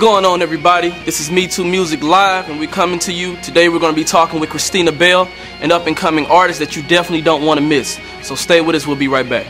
going on, everybody? This is Me Too Music Live, and we're coming to you. Today, we're going to be talking with Christina Bell, an up and coming artist that you definitely don't want to miss. So, stay with us, we'll be right back.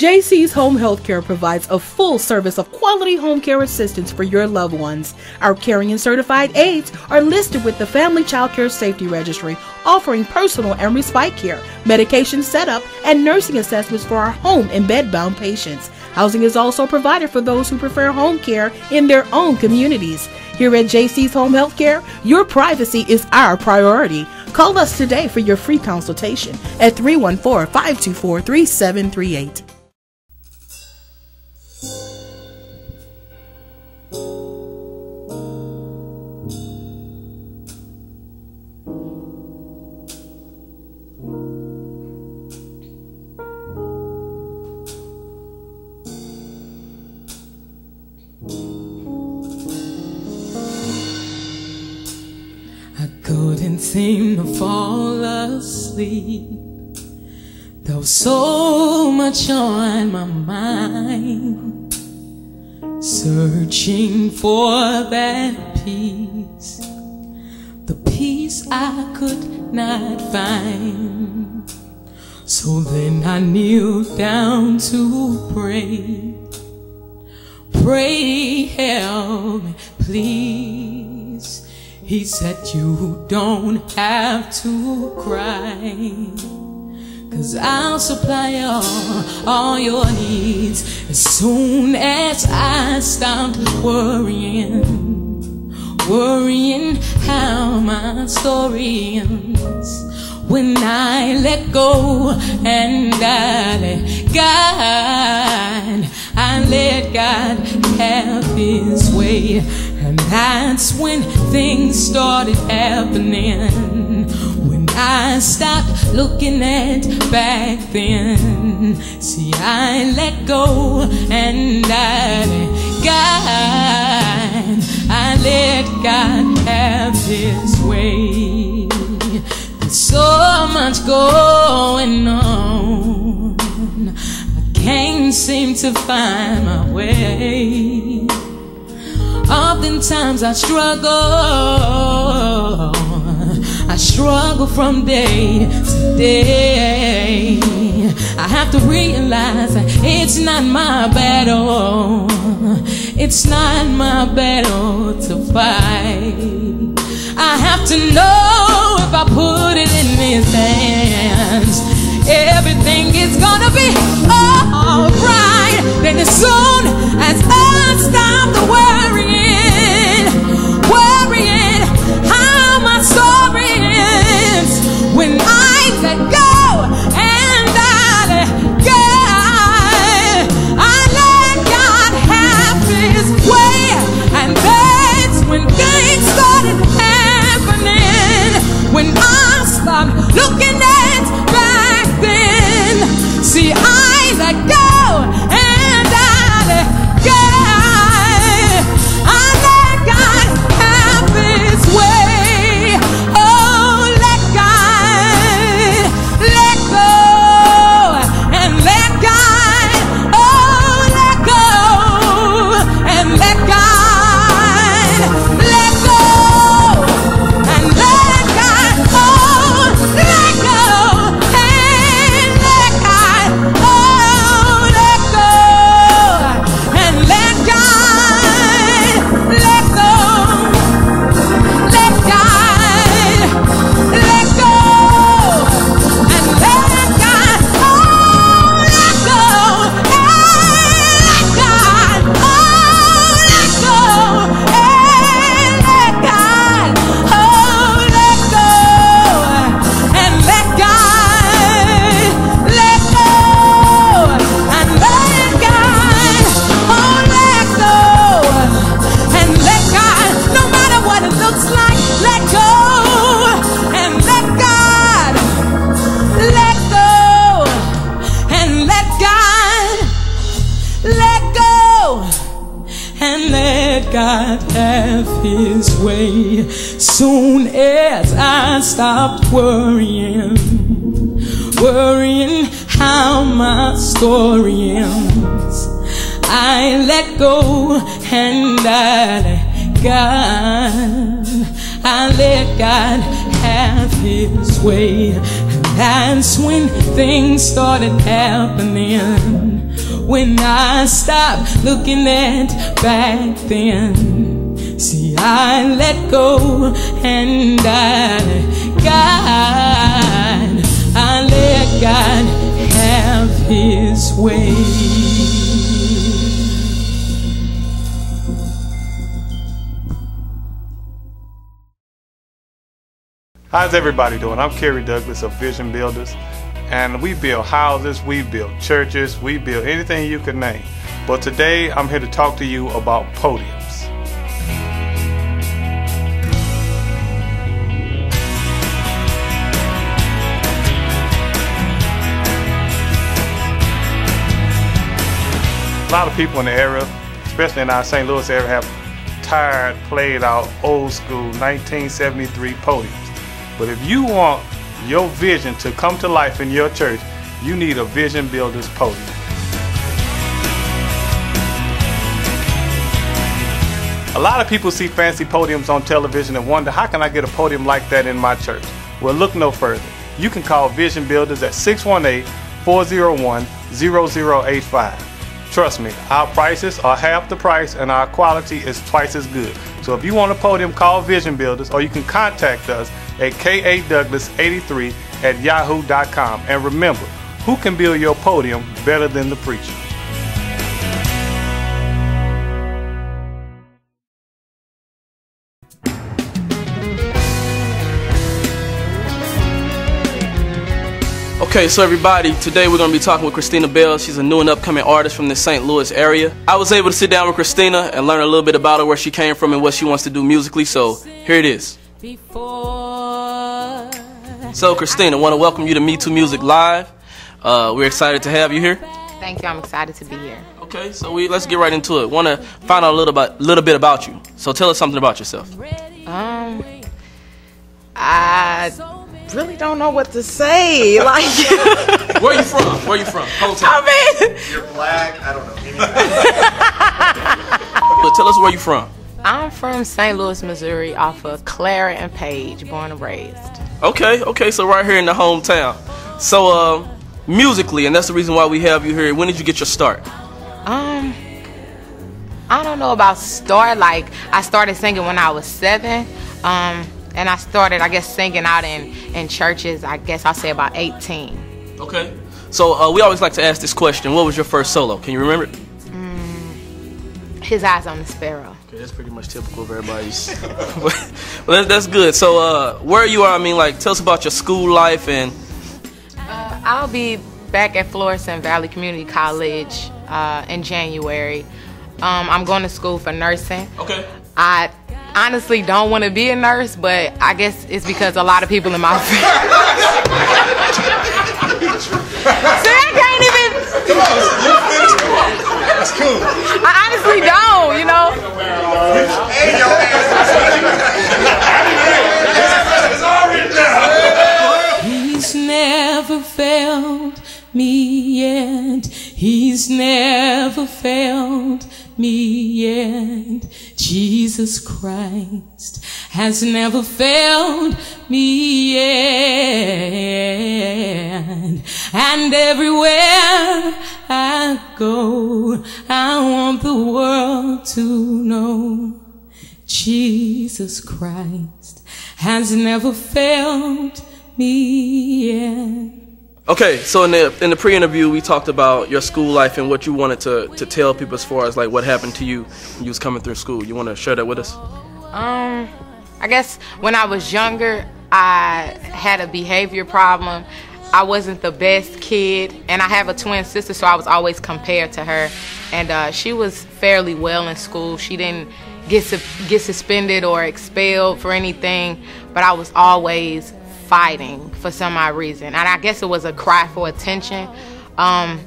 JC's Home Healthcare provides a full service of quality home care assistance for your loved ones. Our caring and certified aides are listed with the Family Child Care Safety Registry, offering personal and respite care, medication setup, and nursing assessments for our home and bedbound patients. Housing is also provided for those who prefer home care in their own communities. Here at JC's Home Healthcare, your privacy is our priority. Call us today for your free consultation at 314 524 3738. Seem to fall asleep. There was so much on my mind, searching for that peace, the peace I could not find. So then I kneeled down to pray, pray, help me, please. He said you don't have to cry Cause I'll supply all, all your needs As soon as I stop worrying Worrying how my story ends. When I let go and I let God I let God have his way and that's when things started happening. When I stopped looking at back then. See, I let go and I God, I let God have His way. There's so much going on. I can't seem to find my way. Oftentimes I struggle. I struggle from day to day. I have to realize it's not my battle. It's not my battle to fight. I have to know if I put it in his hands. Everything is gonna be alright. Then as soon God have His way. And that's when things started happening. When I stopped looking at back then. See, I let go and I God. I let God have His way. How's everybody doing? I'm Kerry Douglas of Vision Builders, and we build houses, we build churches, we build anything you can name. But today I'm here to talk to you about podiums. A lot of people in the area, especially in our St. Louis area, have tired, played out, old school 1973 podiums. But if you want your vision to come to life in your church, you need a Vision Builders podium. A lot of people see fancy podiums on television and wonder, how can I get a podium like that in my church? Well, look no further. You can call Vision Builders at 618 401 0085. Trust me, our prices are half the price and our quality is twice as good. So if you want a podium, call Vision Builders or you can contact us at kadouglas83 at yahoo.com. And remember, who can build your podium better than the preacher? Okay, so everybody, today we're going to be talking with Christina Bell. She's a new and upcoming artist from the St. Louis area. I was able to sit down with Christina and learn a little bit about her, where she came from, and what she wants to do musically. So here it is. So, Christina, I want to welcome you to Me Too Music Live. Uh, we're excited to have you here. Thank you. I'm excited to be here. Okay, so we let's get right into it. Want to find out a little about little bit about you. So tell us something about yourself. Um, I really don't know what to say. Like, Where are you from? Where are you from? Hometown. I mean, You're black. I don't know anything. But tell us where you're from. I'm from St. Louis, Missouri, off of Clara and Page, born and raised. Okay, okay, so right here in the hometown. So, uh, musically, and that's the reason why we have you here. When did you get your start? Um, I don't know about start. Like, I started singing when I was seven. Um, and I started, I guess, singing out in in churches. I guess I'll say about 18. Okay. So uh, we always like to ask this question: What was your first solo? Can you remember? it? His eyes on the sparrow. Okay, that's pretty much typical of everybody's. well, that's, that's good. So, uh, where you are, I mean, like, tell us about your school life and. I'll be back at Florissant Valley Community College uh, in January. Um, I'm going to school for nursing. Okay. I honestly don't want to be a nurse, but I guess it's because a lot of people in my family. See, I can't even. That's cool. I honestly don't, you know. Hey, yo, It's. He's never failed me yet. He's never failed me yet. Jesus Christ has never failed me yet. And everywhere I go, I want the world to know. Jesus Christ has never failed me yet. Okay, so in the in the pre-interview, we talked about your school life and what you wanted to, to tell people as far as like what happened to you when you was coming through school. You want to share that with us? Um, I guess when I was younger, I had a behavior problem. I wasn't the best kid, and I have a twin sister, so I was always compared to her. And uh, she was fairly well in school. She didn't get su- get suspended or expelled for anything, but I was always fighting for some odd reason. And I guess it was a cry for attention. Um,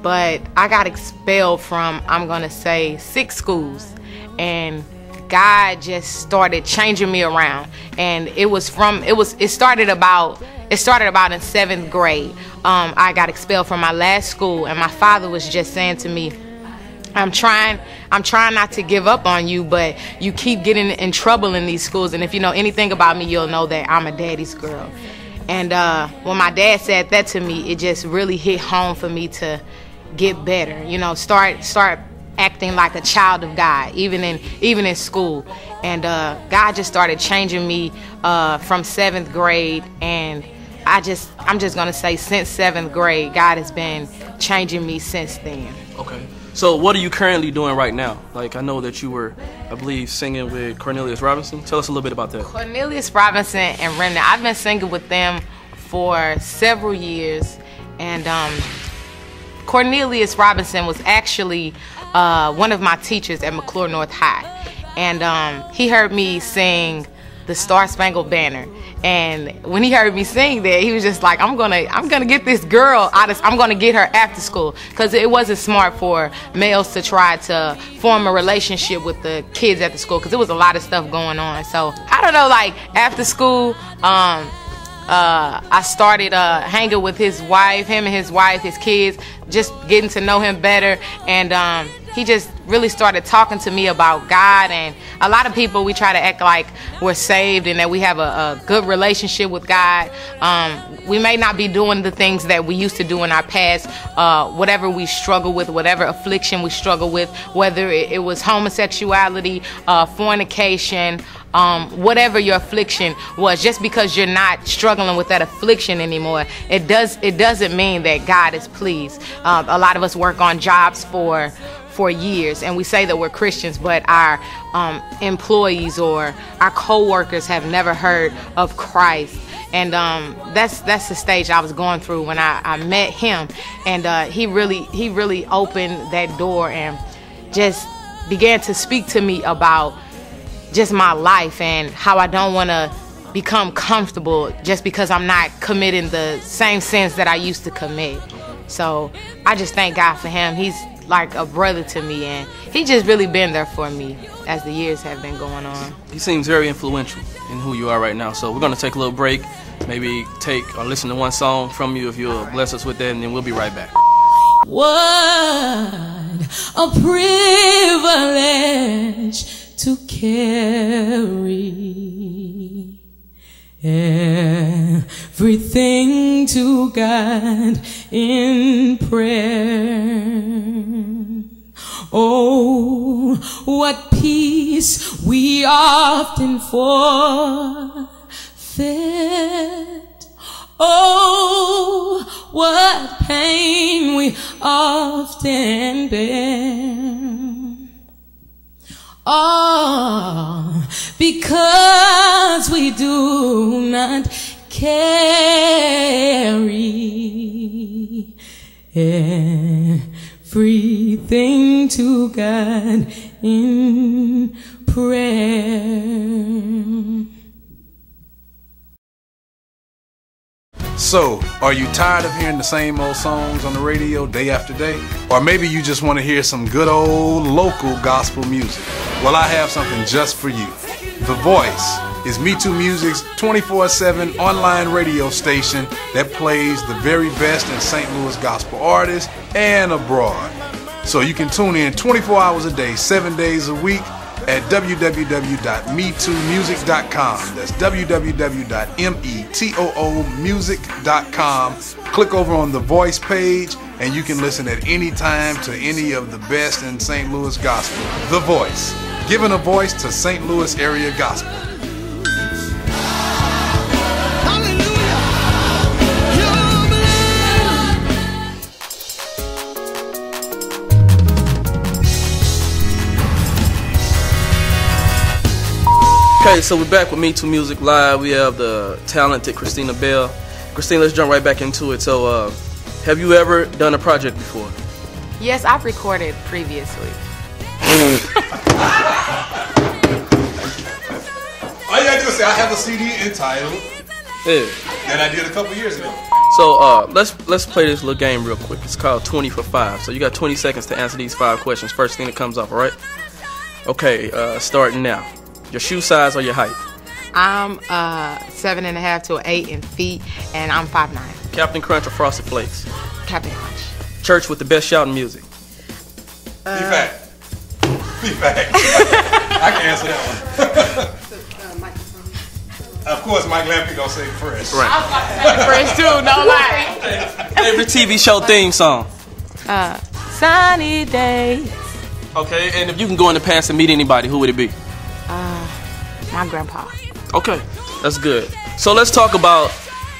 but I got expelled from, I'm gonna say, six schools. And God just started changing me around. And it was from, it was, it started about it started about in seventh grade. Um, I got expelled from my last school, and my father was just saying to me, I'm trying I'm trying not to give up on you, but you keep getting in trouble in these schools. And if you know anything about me, you'll know that I'm a daddy's girl. And uh, when my dad said that to me, it just really hit home for me to get better. You know, start start acting like a child of God, even in even in school. And uh, God just started changing me uh, from seventh grade, and I just I'm just gonna say since seventh grade, God has been changing me since then. Okay. So what are you currently doing right now? Like I know that you were, I believe, singing with Cornelius Robinson. Tell us a little bit about that. Cornelius Robinson and Remnant. I've been singing with them for several years, and um, Cornelius Robinson was actually uh, one of my teachers at McCluer North High, and um, he heard me sing the Star Spangled Banner. And when he heard me sing that, he was just like, "I'm gonna, I'm gonna get this girl out of, I'm gonna get her after school, because it wasn't smart for males to try to form a relationship with the kids at the school, because there was a lot of stuff going on. So I don't know, like after school, um, uh, I started uh, hanging with his wife, him and his wife, his kids, just getting to know him better. And um, he just really started talking to me about God. And a lot of people, we try to act like we're saved and that we have a, a good relationship with God. Um, we may not be doing the things that we used to do in our past, uh, whatever we struggle with, whatever affliction we struggle with, whether it, it was homosexuality, uh, fornication, um, whatever your affliction was, just because you're not struggling with that affliction anymore, it does it doesn't mean that God is pleased. Um, a lot of us work on jobs for for years, and we say that we're Christians, but our um, employees or our co-workers have never heard of Christ. And um, that's that's the stage I was going through when I, I met him, and uh, he really he really opened that door and just began to speak to me about just my life and how I don't want to become comfortable just because I'm not committing the same sins that I used to commit. So I just thank God for him. He's like a brother to me and he just really been there for me as the years have been going on. He seems very influential in who you are right now. So we're gonna take a little break, maybe take or listen to one song from you if you'll bless us with that, and then we'll be right back. What a privilege to carry everything to God in prayer. Oh, what peace we often forfeit. Oh, what pain we often bear. Oh, because we do not carry everything to God in prayer. So, are you tired of hearing the same old songs on the radio day after day? Or maybe you just want to hear some good old local gospel music? Well, I have something just for you. The Voice is Me Too Music's 24 7 online radio station that plays the very best in St. Louis gospel artists and abroad. So you can tune in 24 hours a day, 7 days a week at www.metoomusic.com. That's www.metoomusic.com. Click over on the voice page and you can listen at any time to any of the best in St. Louis gospel. The Voice, giving a voice to St. Louis area gospel. Okay, so we're back with Me Too Music Live. We have the talented Christina Bell. Christina, let's jump right back into it. So, uh, have you ever done a project before? Yes, I've recorded previously. All you gotta do is say, I have a CD entitled Yeah. that I did a couple years ago. So uh, let's let's play this little game real quick. It's called 20 for five. So you got 20 seconds to answer these five questions. First thing that comes up, all right? Okay, uh, starting now. Your shoe size or your height? I'm uh seven and a half to eight in feet, and I'm five nine. Captain Crunch or Frosted Flakes? Captain Crunch. Church with the best shouting music. Be fact. Be fact. I can answer that one. of course, Mike Lampy gonna say fresh. Right. Fresh too, no lie. Favorite TV show theme song? Uh, sunny day. Okay, and if you can go in the past and meet anybody, who would it be? My grandpa. Okay, that's good. So let's talk about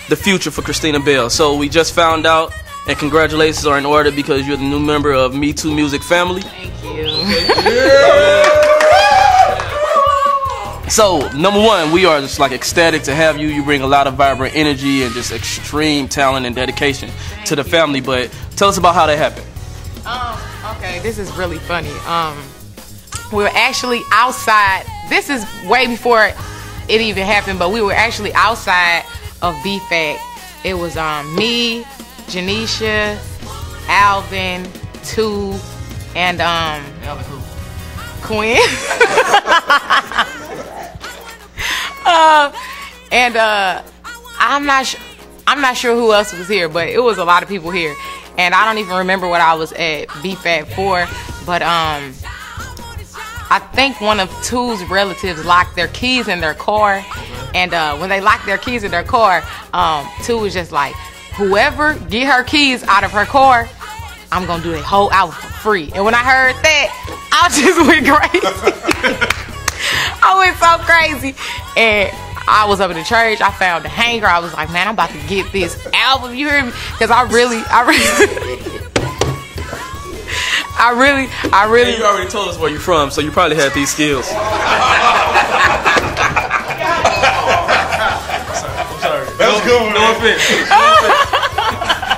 the future for Christina Bell. So we just found out, and congratulations are in order because you're the new member of Me Too Music family. Thank you. So number one, we are just like ecstatic to have you. You bring a lot of vibrant energy and just extreme talent and dedication to the family. But tell us about how that happened. Um, okay, this is really funny. Um, we were actually outside. This is way before it even happened, but we were actually outside of BFAC. It was um me, Janisha, Alvin, Two, and um Quinn. uh, and uh, I'm not sure. I'm not sure who else was here, but it was a lot of people here, and I don't even remember what I was at BFAC for. But um, I think one of Two's relatives locked their keys in their car, and uh, when they locked their keys in their car, um, Two was just like, "Whoever get her keys out of her car, I'm gonna do the whole album for free." And when I heard that, I just went crazy. I went so crazy, and I was up in the church. I found the hanger. I was like, "Man, I'm about to get this album." You hear me? Because I really, I really. I really, I really, And you already told us where you're from, so you probably had these skills. That's good. No offense.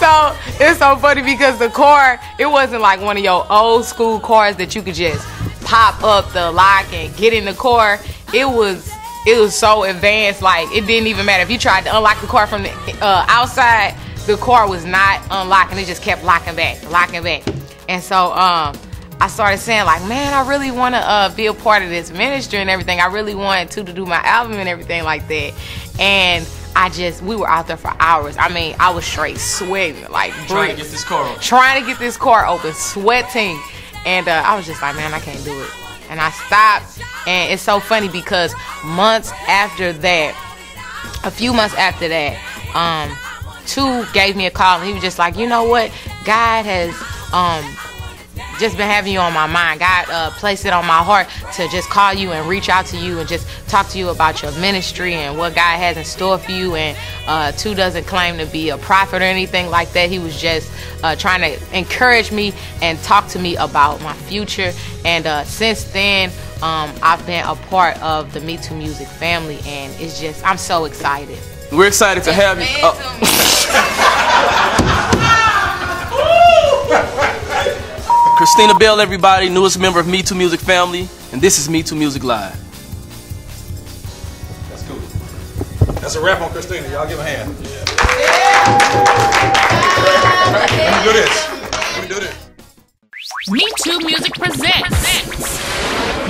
So it's so funny because the car, it wasn't like one of your old school cars that you could just pop up the lock and get in the car. It was it was so advanced, like it didn't even matter if you tried to unlock the car from the uh, outside. The car was not unlocking; it just kept locking back, locking back. And so um, I started saying like, man, I really want to uh, be a part of this ministry and everything. I really wanted to to do my album and everything like that. And I just we were out there for hours. I mean, I was straight sweating like Trying to get this car on. trying to get this car open, sweating, and uh, I was just like, man, I can't do it. And I stopped, and it's so funny because months after that, a few months after that, um, two gave me a call, and he was just like, you know what, God has um just been having you on my mind. God uh, placed it on my heart to just call you and reach out to you and just talk to you about your ministry and what God has in store for you. And uh, two doesn't claim to be a prophet or anything like that. He was just uh, trying to encourage me and talk to me about my future. And uh, since then, um, I've been a part of the Me Too Music family, and it's just I'm so excited. We're excited to have you. Oh, Christina Bell, everybody, newest member of Me Too Music family, and this is Me Too Music Live. That's cool. That's a wrap on Christina. Y'all give a hand. Let me do this. Let me do this. Me Too Music presents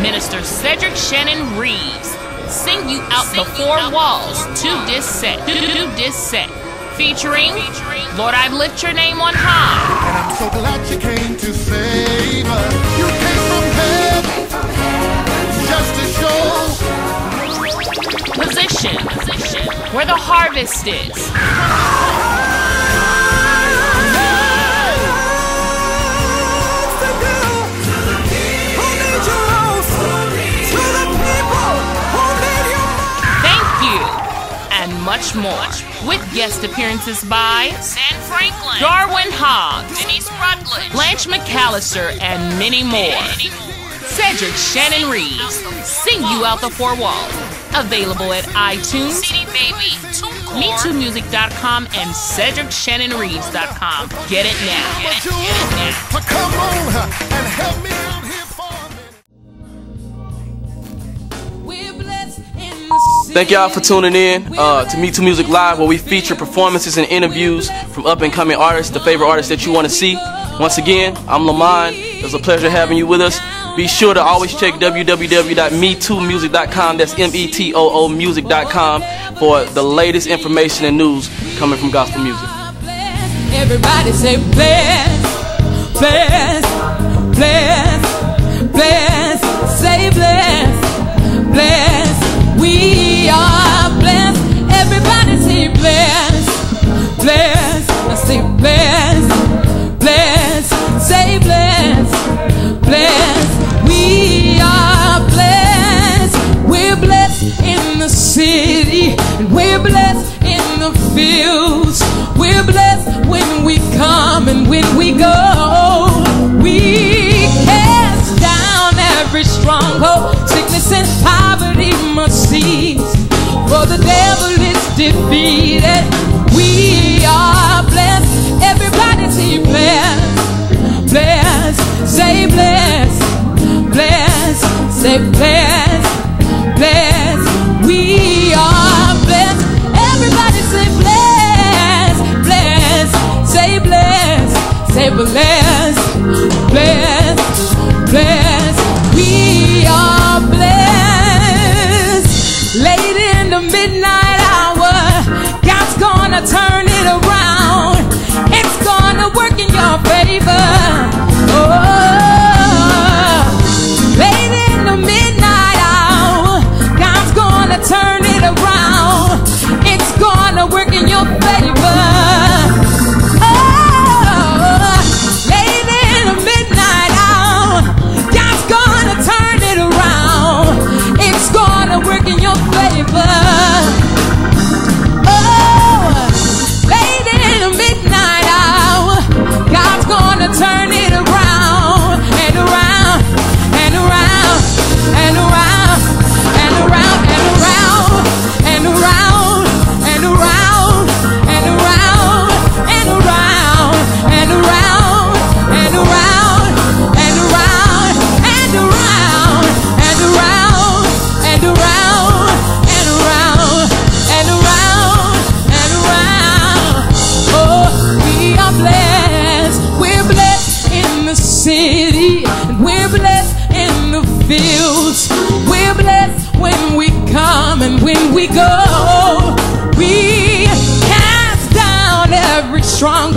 Minister Cedric Shannon Reeves. Sing you out the four walls to this set. To this set. Featuring Lord, I lift your name on high. And I'm so glad you came to save us. You came from heaven just to show. Position. Where the harvest is. much more. With guest appearances by San Franklin, Darwin Hobbs, Denise Rutledge, Blanche McAllister, and many more. Cedric Shannon Reeves, Sing You Out the Four Walls. Available at iTunes, MeTooMusic.com, and CedricShannonReeves.com. Get it now. Get it, get it now. Thank y'all for tuning in uh, to Me Too Music Live, where we feature performances and interviews from up and coming artists, the favorite artists that you want to see. Once again, I'm Leamond. It was a pleasure having you with us. Be sure to always check www.metoomusic.com. That's M-E-T-O-O music.com for the latest information and news coming from gospel music. Everybody say bless, bless, bless, bless, say bless, bless. We are blessed. Everybody say bless, bless, I say bless, bless, say bless, bless. We are blessed. We're blessed in the city, and we're blessed in the fields. We're blessed when we come and when we go. Devil is defeated. We are blessed. Everybody say blessed. Bless, say bless, bless, say bless, bless. We are blessed. Everybody say bless, bless, say bless, say bless, bless, river strong